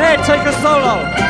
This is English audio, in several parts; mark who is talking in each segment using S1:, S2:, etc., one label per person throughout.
S1: Ned, take a solo.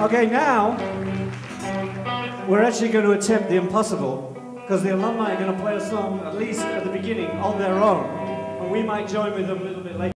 S1: Okay, now we're actually going to attempt the impossible because the alumni are going to play a song, at least at the beginning, on their own. And we might join with them a little bit later.